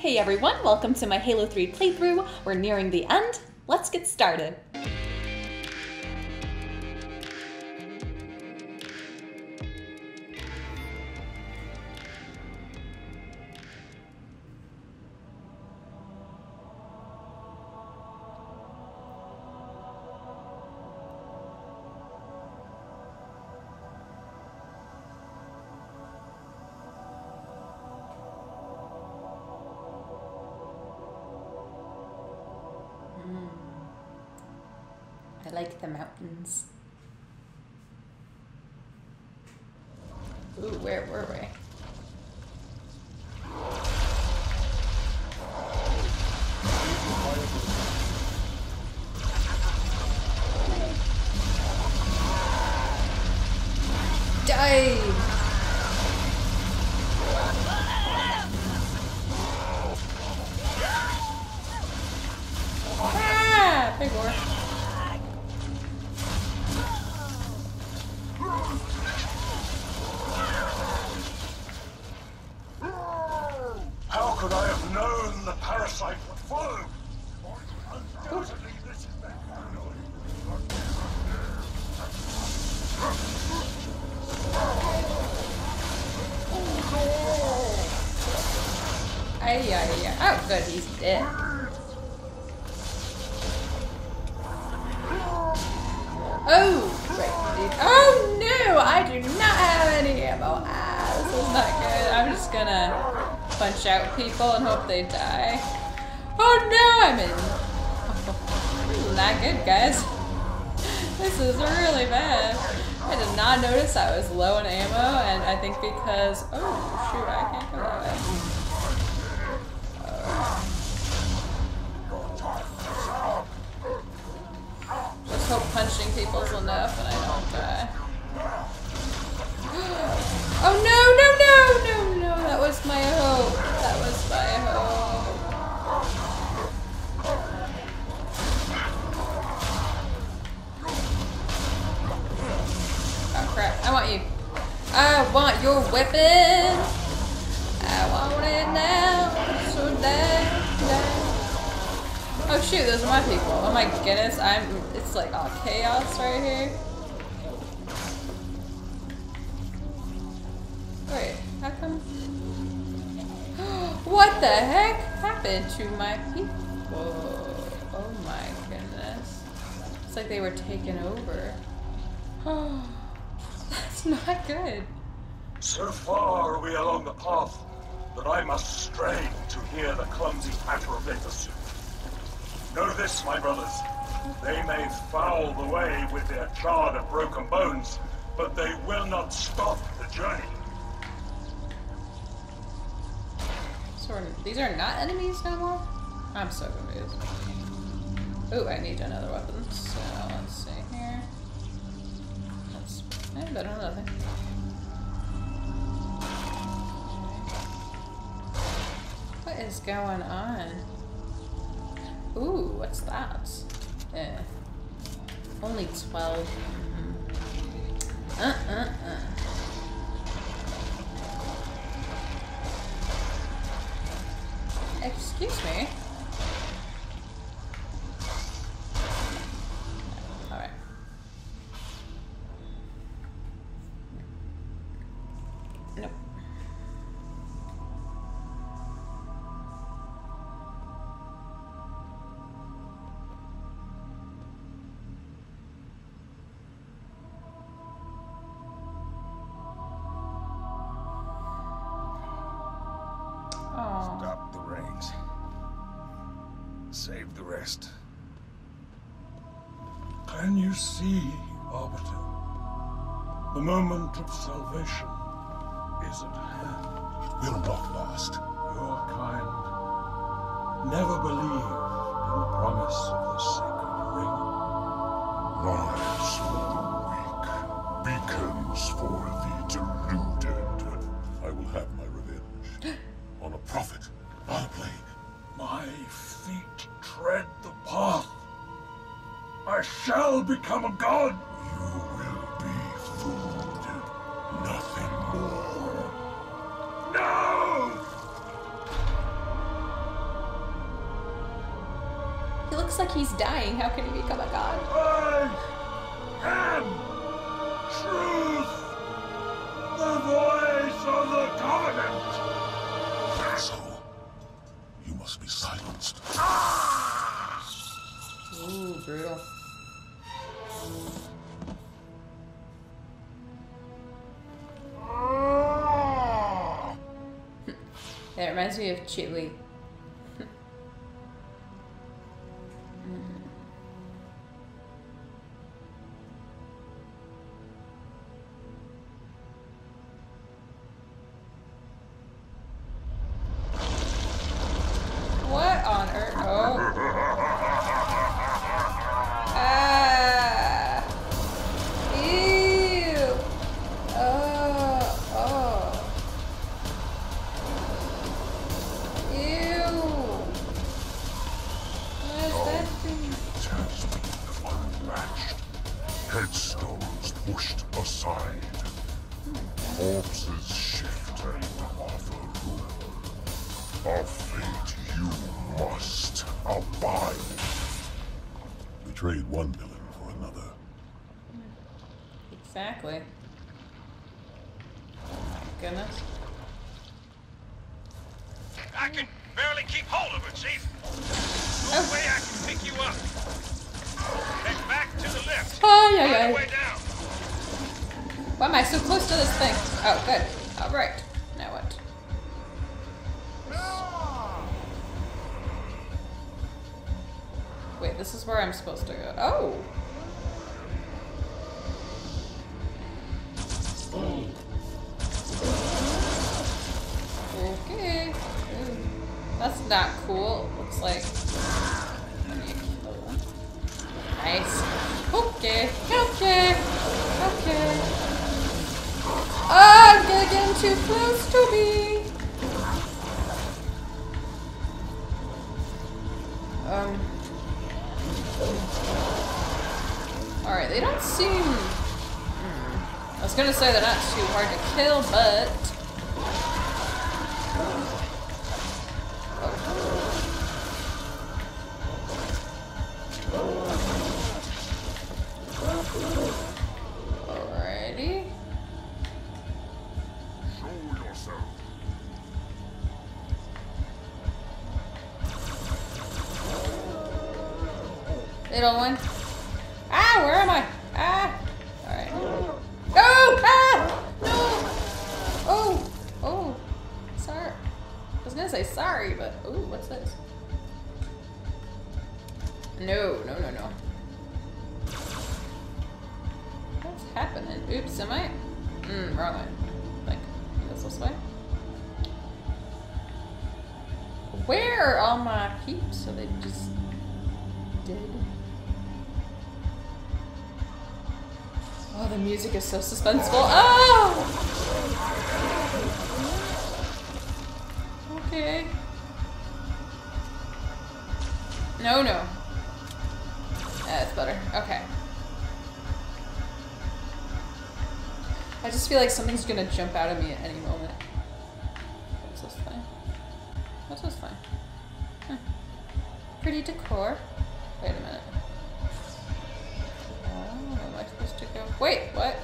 Hey everyone, welcome to my Halo 3 playthrough. We're nearing the end. Let's get started. People and hope they die. Crap. I want you. I want your weapon. I want it now. So damn, damn. Oh shoot, those are my people. Oh my goodness, I'm it's like all chaos right here. Wait, how come What the heck happened to my people? Oh my goodness. It's like they were taken over. Oh. That's not good. So far are we along the path that I must strain to hear the clumsy patter of their pursuit. Know this, my brothers. They may foul the way with their charred and broken bones, but they will not stop the journey. So these are not enemies no more? I'm so confused. Ooh, I need another weapon. So Eh, better than nothing. What is going on? Ooh, what's that? Eh. Only 12. Mhm. Uh uh uh. Excuse me. become a god. You will be food, nothing more. No! He looks like he's dying. How can he become a god? Cool. Looks like. Nice. Okay. Okay. Okay. Oh, I'm gonna get him too close to me. Um. Alright, they don't seem. Hmm. I was gonna say they're not too hard to kill, but. Where are all my peeps? Are they just dead? Oh, the music is so suspenseful. Oh! Okay. No, no. That's better. Okay. I just feel like something's gonna jump out at me at any moment. Pretty decor. Wait a minute. Oh, am I supposed to go? Wait, what?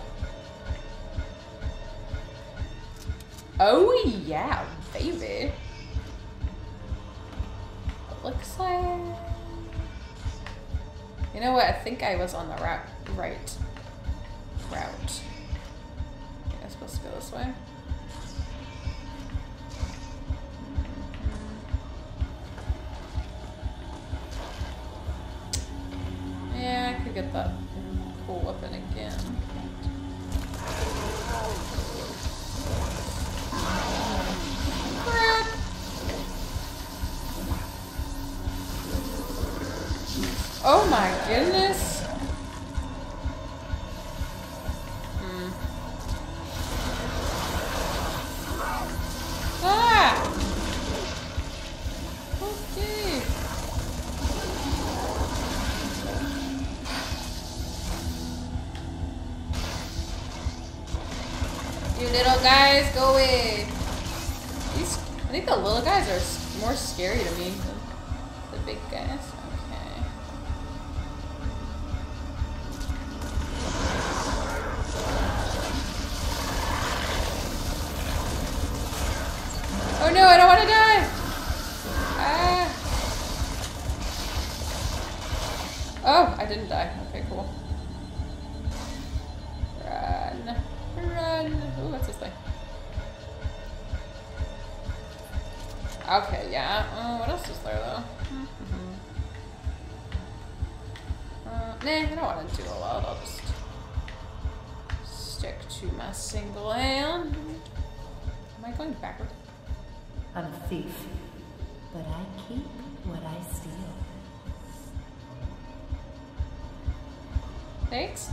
Oh yeah, baby. It looks like. You know what? I think I was on the route, right cool weapon again. Oh my goodness. Scary to Uh, nah, I don't want to do a lot. I'll just stick to my single hand. Am I going backward? I'm a thief, but I keep what I steal. Thanks.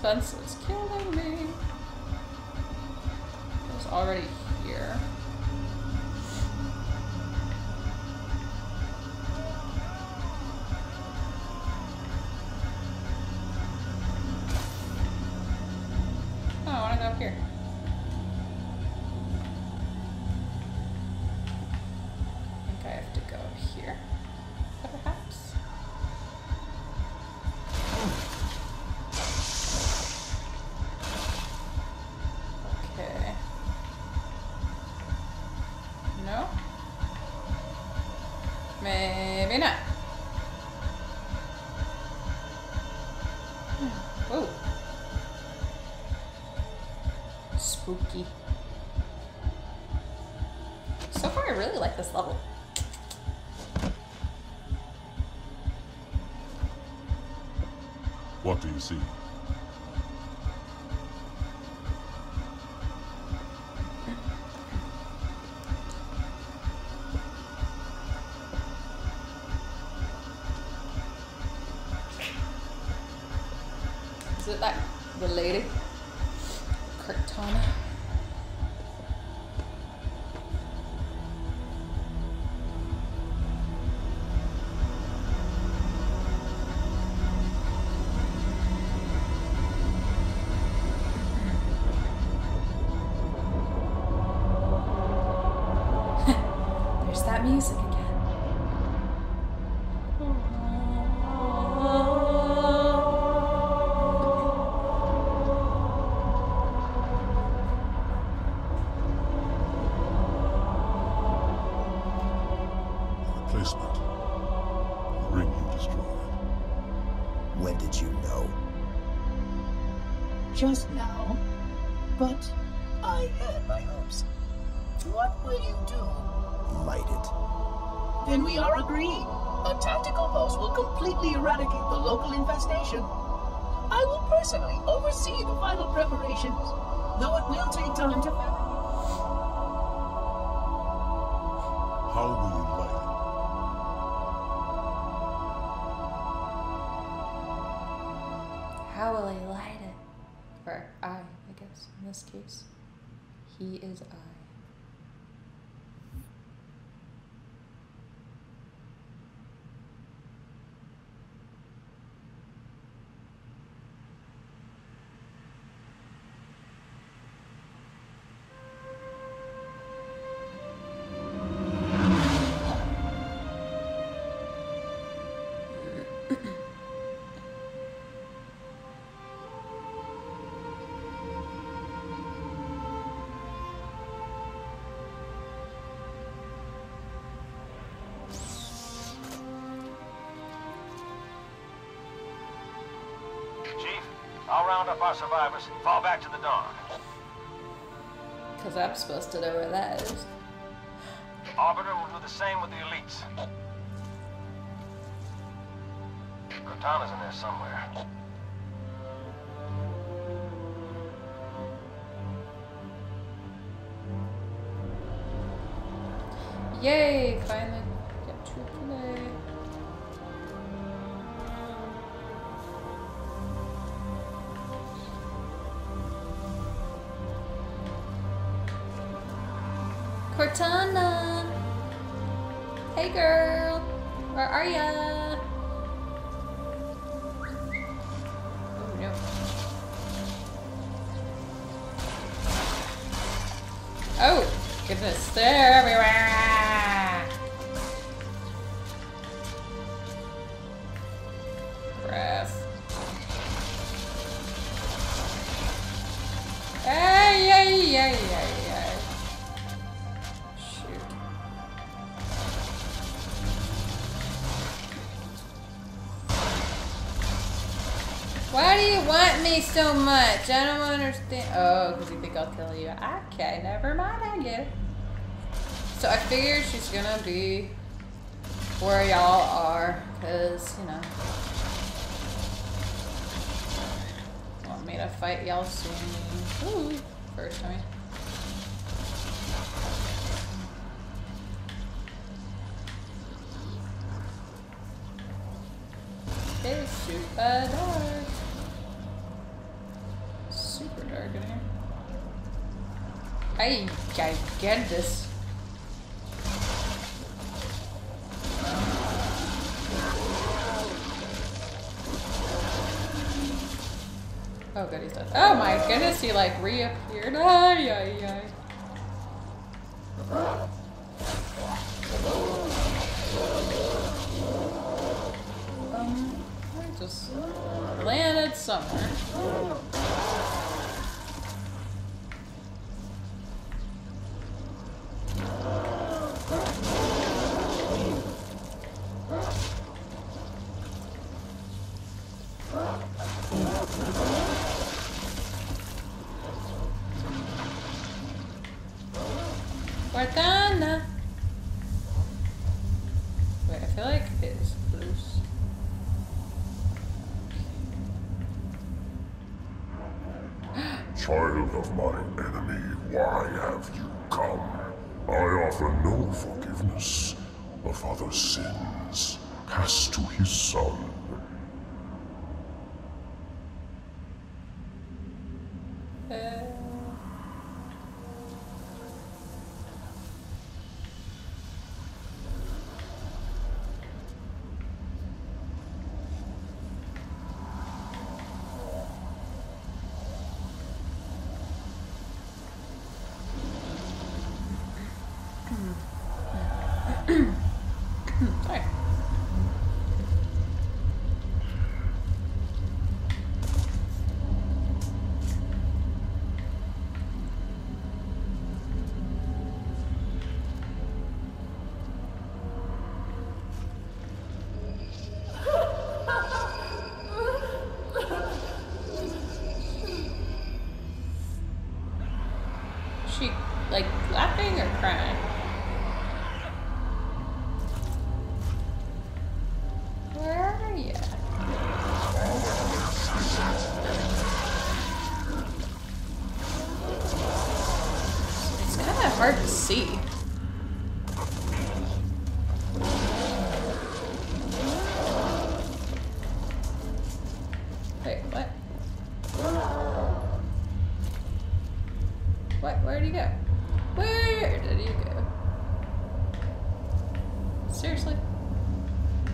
Suspense is killing me. It was already Maybe not. Ooh. Spooky. So far, I really like this level. What do you see? Did you know? Just now. But I had my hopes. What will you do? Light it. Then we are agreed. A tactical post will completely eradicate the local infestation. I will personally oversee the final preparations, though it will take time to. How will round up our survivors, and fall back to the dawn. Because I'm supposed to know where that is. Arbiter will do the same with the elites. Cortana's in there somewhere. Yay! Finally much? I don't understand. Oh, because you think I'll kill you. Okay, never mind, I get it. So I figured she's gonna be where y'all are, because, you know. Want me to fight y'all soon. Ooh, first time. It's super dark. Super dark in here. I get this. Oh good, he's dead. Oh my goodness, he like reappeared. Ay, ay, ay. Um, I just landed somewhere. Cortana! Wait, I feel like it's loose. Of my enemy, why have you come? I offer no forgiveness. A father's sins cast to his son.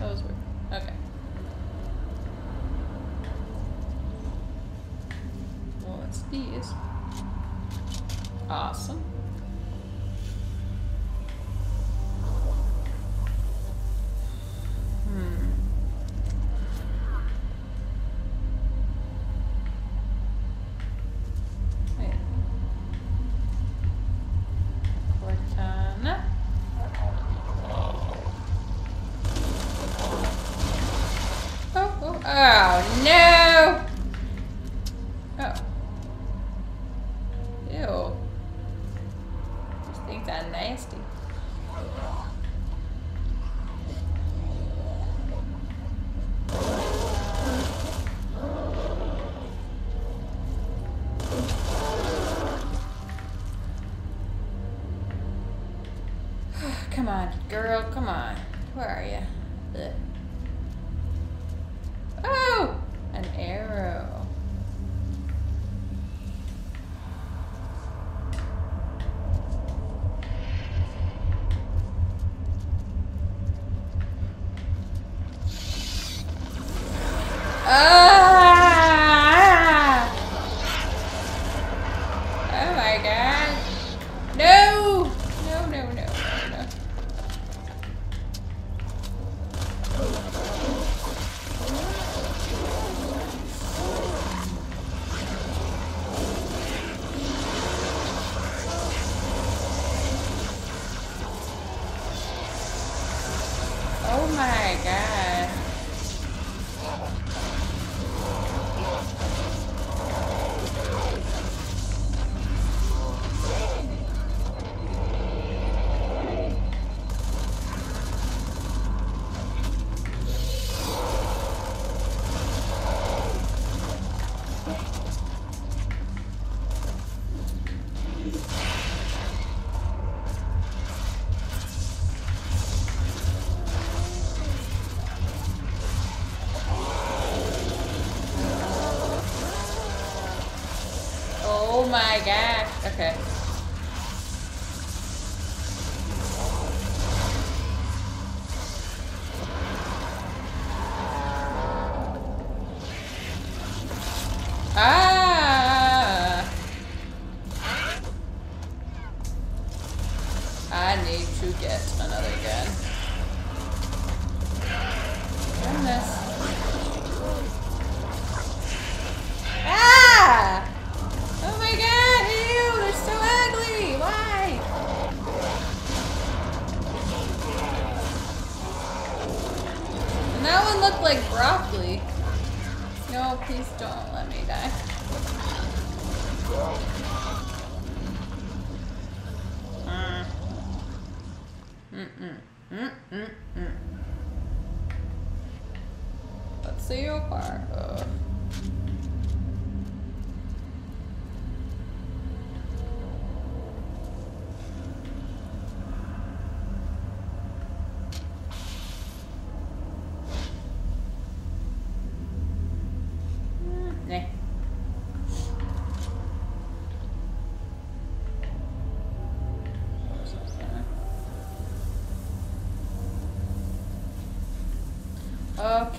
That was weird. Okay. Well, these. Awesome. my gosh. Okay.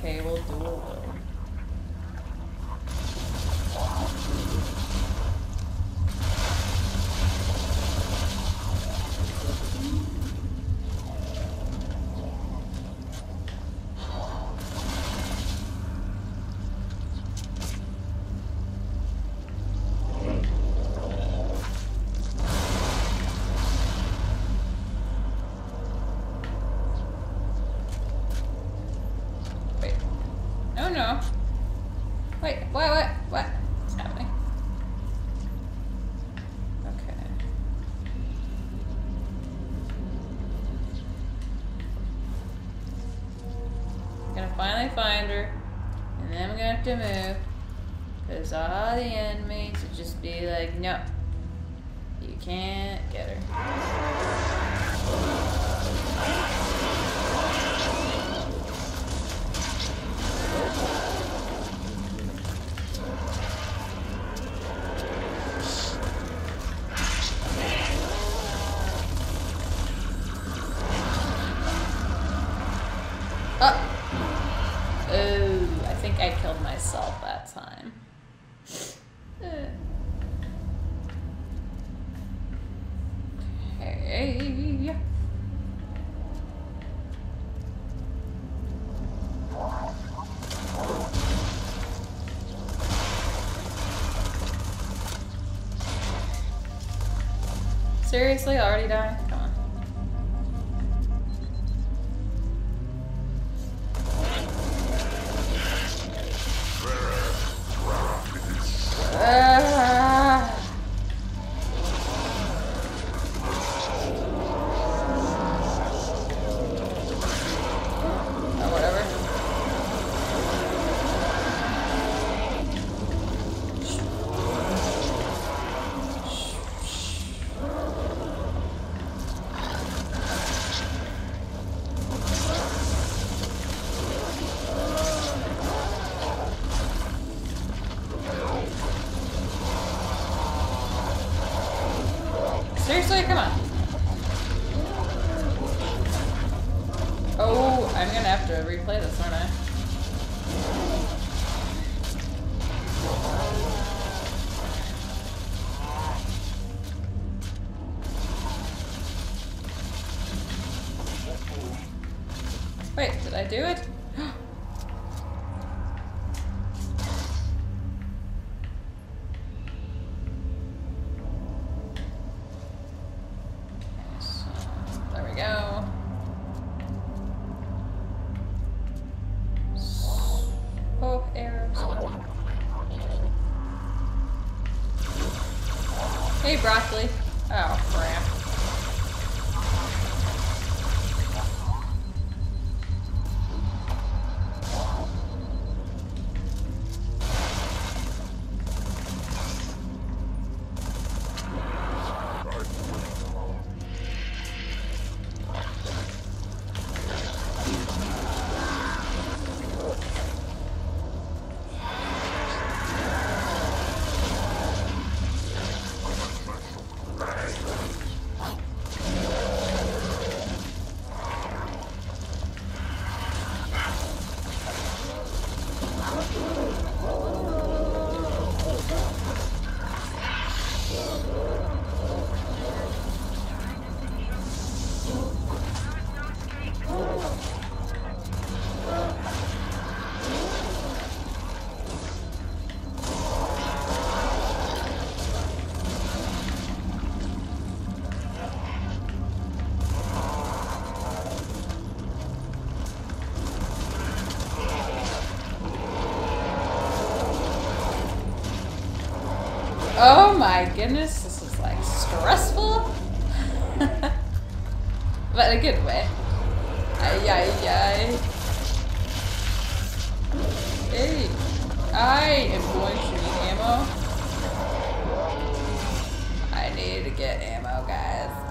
okay, we'll do deme ya. I already died? do it. My goodness, this is like stressful. but in a good way. Ay, ay, ay. Hey, I am going to need ammo. I need to get ammo, guys.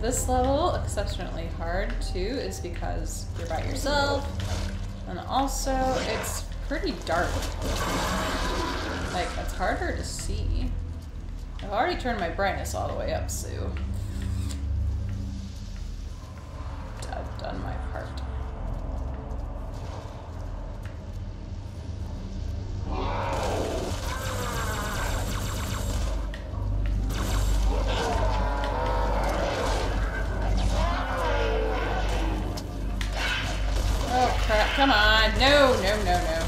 This level exceptionally hard too is because you're by yourself, and also it's pretty dark. Like it's harder to see. I've already turned my brightness all the way up, so I've done my part. Oh crap, come on. No, no, no, no.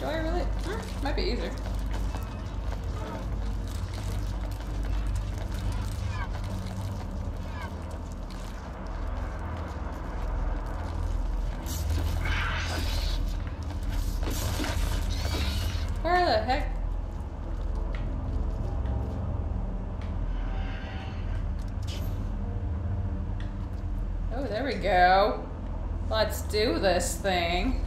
Do I really? Hmm, might be easier. Where the heck? Oh, there we go. Let's do this thing.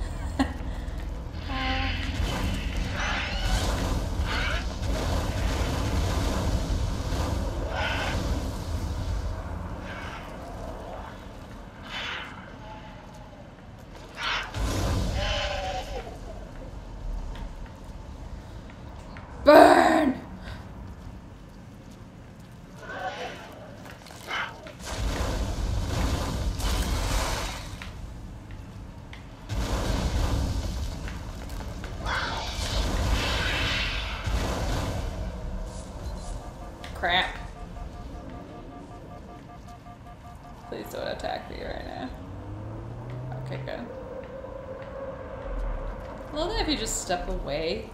You just step away,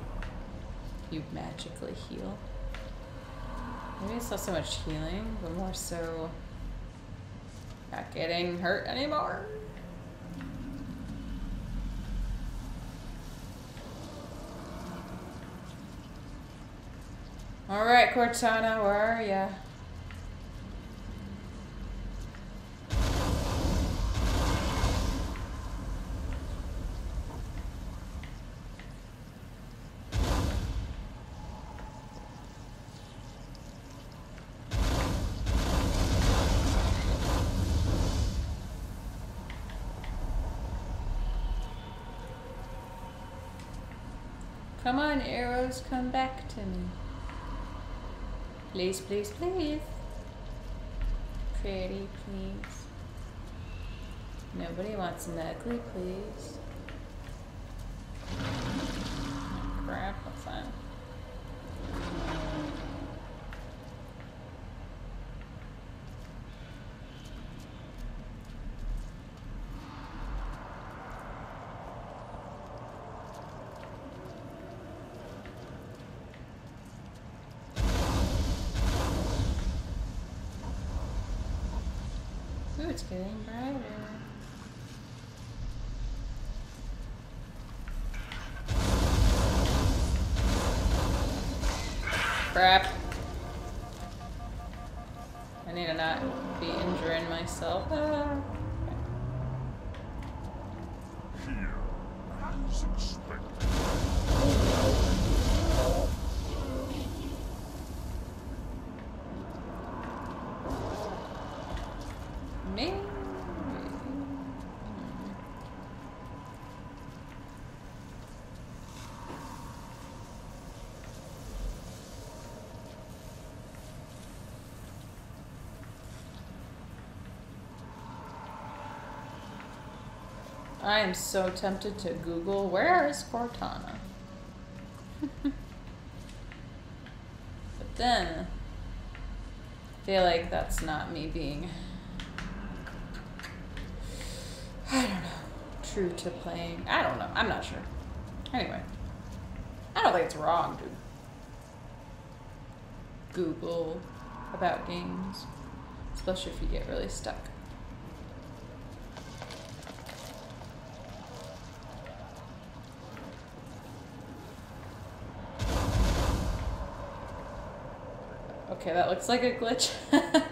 you magically heal. Maybe it's not so much healing, but more so not getting hurt anymore. Alright, Cortana, where are ya? Come on, arrows, come back to me. Please, please, please. Pretty, please. Nobody wants an ugly, please. getting brighter. Crap. I am so tempted to Google where is Cortana? but then I feel like that's not me being I don't know. True to playing. I don't know. I'm not sure. Anyway. I don't think it's wrong to Google about games. Especially if you get really stuck. Okay, that looks like a glitch.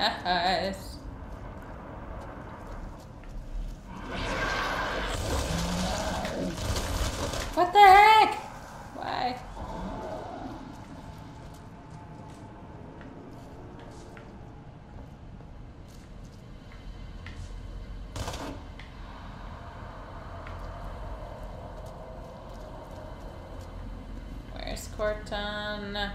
Nice. Nice. What the heck? Why? Where's Cortana?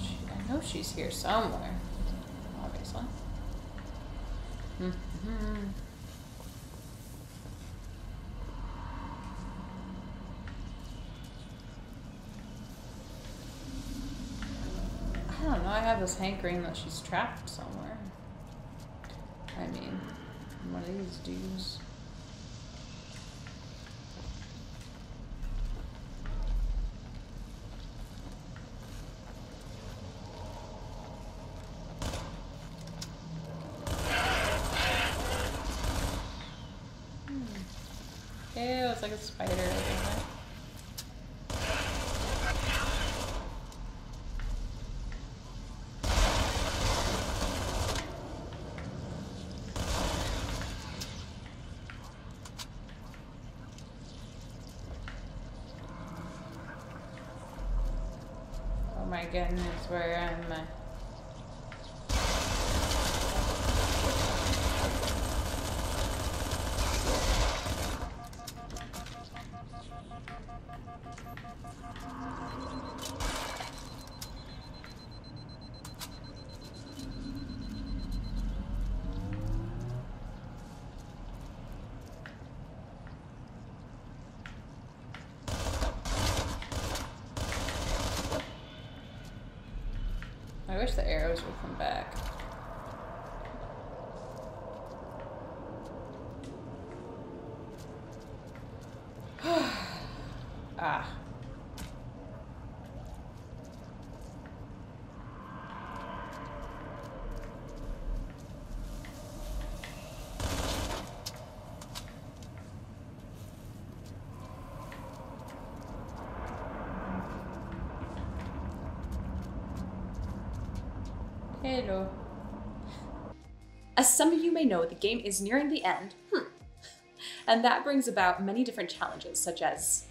She, I know she's here somewhere. Obviously. Mm-hmm. I don't know. I have this hankering that she's trapped somewhere. I mean, one of these dudes. Ew, it's like a spider. Oh my goodness, where am? I wish the arrows would come back. ah. Hello. As some of you may know, the game is nearing the end. Hmm. And that brings about many different challenges, such as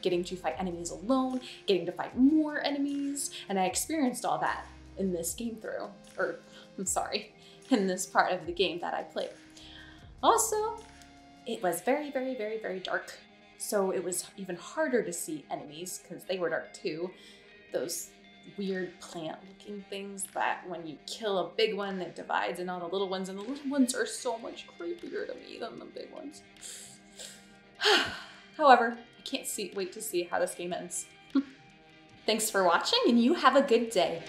getting to fight enemies alone, getting to fight more enemies, and I experienced all that in this game through. Or, I'm sorry, in this part of the game that I played. Also, it was very, very, very, very dark. So it was even harder to see enemies because they were dark too. Those weird plant looking things that when you kill a big one, it divides in all the little ones, and the little ones are so much creepier to me than the big ones. However, I can't see, wait to see how this game ends. Thanks for watching, and you have a good day.